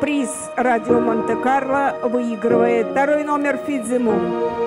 Приз радио Монте-Карло выигрывает второй номер Фидзимун.